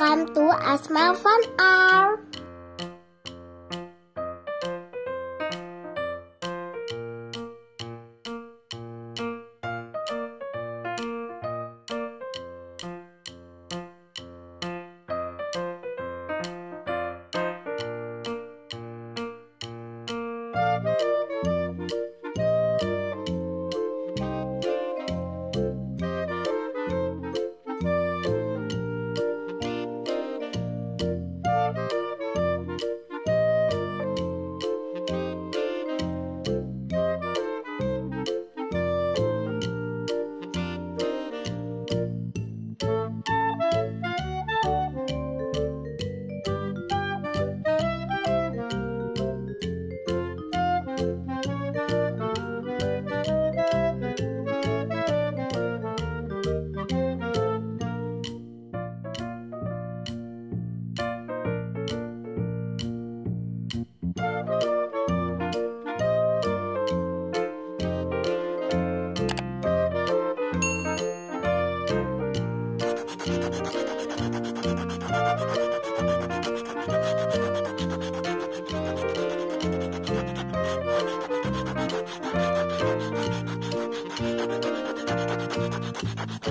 Welcome to Asma Fun Hour. Thank you.